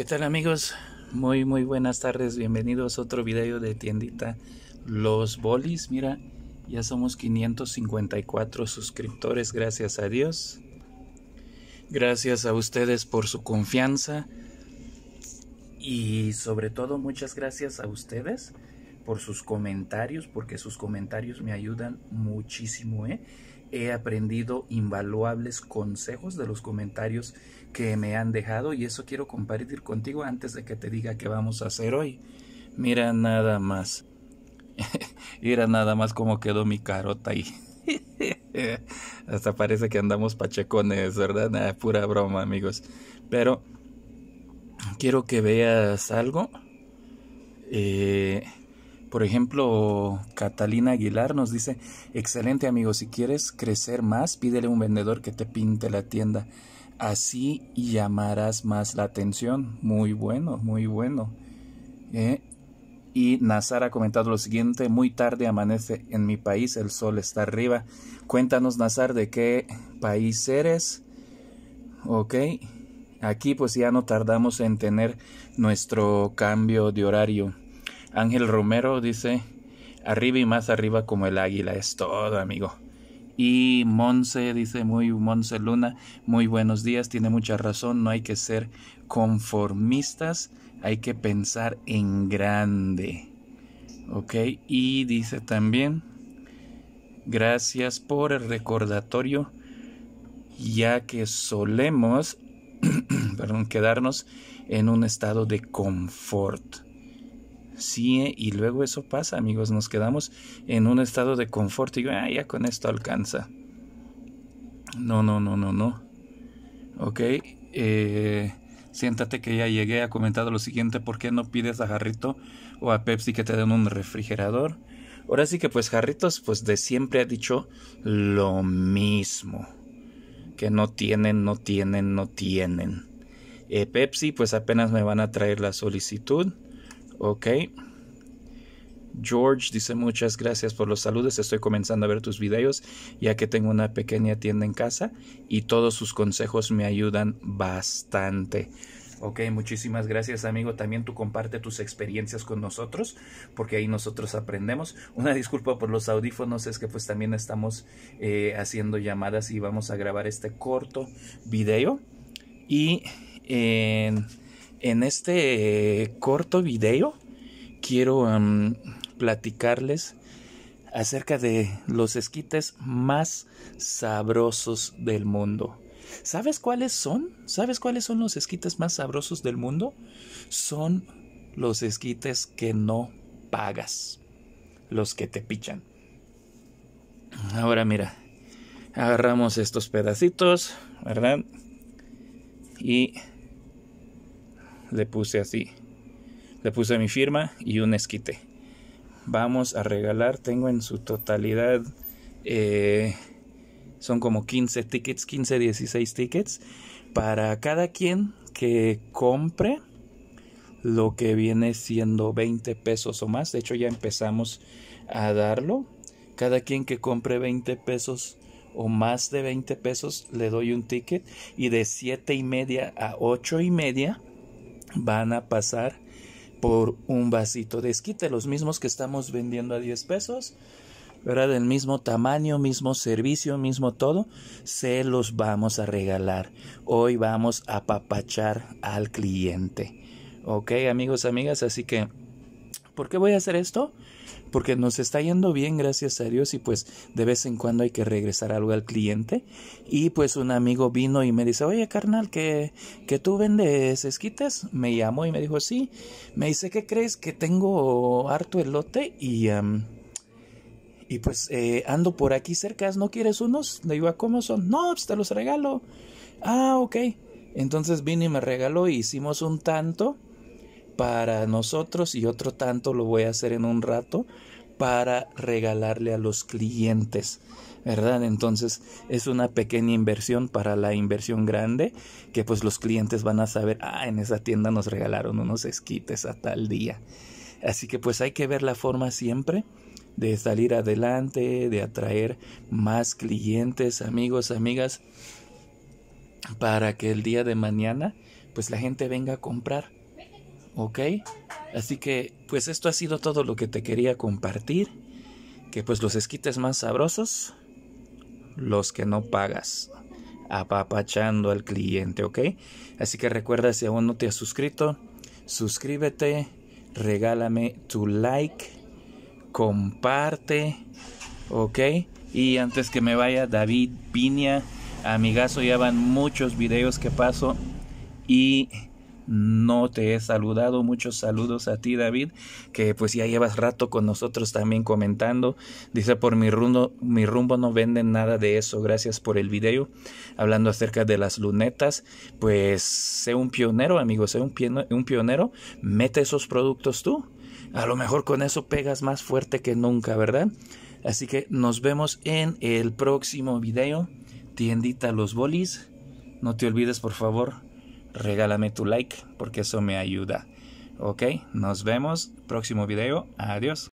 ¿Qué tal amigos? Muy muy buenas tardes, bienvenidos a otro video de tiendita Los Bolis. Mira, ya somos 554 suscriptores, gracias a Dios. Gracias a ustedes por su confianza y sobre todo muchas gracias a ustedes por sus comentarios, porque sus comentarios me ayudan muchísimo, ¿eh? He aprendido invaluables consejos de los comentarios que me han dejado y eso quiero compartir contigo antes de que te diga qué vamos a hacer hoy. Mira nada más. Mira nada más cómo quedó mi carota ahí. Hasta parece que andamos pachecones, ¿verdad? pura broma, amigos. Pero quiero que veas algo. Eh, por ejemplo, Catalina Aguilar nos dice, excelente amigo, si quieres crecer más, pídele a un vendedor que te pinte la tienda. Así llamarás más la atención. Muy bueno, muy bueno. ¿Eh? Y Nazar ha comentado lo siguiente, muy tarde amanece en mi país, el sol está arriba. Cuéntanos, Nazar, de qué país eres. Ok, aquí pues ya no tardamos en tener nuestro cambio de horario. Ángel Romero dice, arriba y más arriba como el águila, es todo, amigo. Y Monse dice, muy Monse Luna, muy buenos días, tiene mucha razón, no hay que ser conformistas, hay que pensar en grande. Ok, y dice también, gracias por el recordatorio, ya que solemos, perdón, quedarnos en un estado de confort. Sí, y luego eso pasa, amigos, nos quedamos en un estado de confort y ah, ya con esto alcanza. No, no, no, no, no. Ok, eh, siéntate que ya llegué, ha comentado lo siguiente, ¿por qué no pides a Jarrito o a Pepsi que te den un refrigerador? Ahora sí que pues Jarritos pues de siempre ha dicho lo mismo, que no tienen, no tienen, no tienen. Eh, Pepsi pues apenas me van a traer la solicitud Ok. George dice muchas gracias por los saludos. Estoy comenzando a ver tus videos ya que tengo una pequeña tienda en casa y todos sus consejos me ayudan bastante. Ok, muchísimas gracias amigo. También tú comparte tus experiencias con nosotros porque ahí nosotros aprendemos. Una disculpa por los audífonos, es que pues también estamos eh, haciendo llamadas y vamos a grabar este corto video. Y en en este corto video quiero platicarles acerca de los esquites más sabrosos del mundo. ¿Sabes cuáles son? ¿Sabes cuáles son los esquites más sabrosos del mundo? Son los esquites que no pagas, los que te pichan. Ahora mira, agarramos estos pedacitos, ¿verdad? Y le puse así. Le puse mi firma y un esquite. Vamos a regalar, tengo en su totalidad, eh, son como 15 tickets, 15, 16 tickets, para cada quien que compre lo que viene siendo 20 pesos o más. De hecho ya empezamos a darlo. Cada quien que compre 20 pesos o más de 20 pesos le doy un ticket y de 7 y media a 8 y media van a pasar por un vasito de esquite, los mismos que estamos vendiendo a 10 pesos, ¿verdad? Del mismo tamaño, mismo servicio, mismo todo, se los vamos a regalar. Hoy vamos a papachar al cliente. Ok, amigos, amigas, así que, ¿por qué voy a hacer esto? porque nos está yendo bien, gracias a Dios, y pues de vez en cuando hay que regresar algo al cliente. Y pues un amigo vino y me dice, oye carnal, que, que tú vendes esquites. Me llamó y me dijo, sí. Me dice, ¿qué crees? Que tengo harto elote y... y pues eh, ando por aquí cerca, ¿no quieres unos? Le digo, ¿a cómo son? No, pues te los regalo. Ah, ok. Entonces vino y me regaló y hicimos un tanto para nosotros y otro tanto lo voy a hacer en un rato para regalarle a los clientes. ¿verdad? Entonces es una pequeña inversión para la inversión grande que pues los clientes van a saber, ah, en esa tienda nos regalaron unos esquites a tal día. Así que pues hay que ver la forma siempre de salir adelante, de atraer más clientes, amigos, amigas, para que el día de mañana pues la gente venga a comprar. ¿Ok? Así que pues esto ha sido todo lo que te quería compartir. Que pues los esquites más sabrosos, los que no pagas. Apapachando al cliente, ¿ok? Así que recuerda si aún no te has suscrito, suscríbete, regálame tu like, comparte, ¿ok? Y antes que me vaya, David Piña, amigazo, ya van muchos videos que paso y no te he saludado. Muchos saludos a ti, David, que pues ya llevas rato con nosotros también comentando. Dice, por mi rumbo, mi rumbo no venden nada de eso. Gracias por el video. Hablando acerca de las lunetas, pues sé un pionero, amigo, sé un, un pionero. Mete esos productos tú. A lo mejor con eso pegas más fuerte que nunca, ¿verdad? Así que nos vemos en el próximo video. Tiendita Los Bolis. No te olvides, por favor, regálame tu like porque eso me ayuda. Ok, nos vemos. Próximo video. Adiós.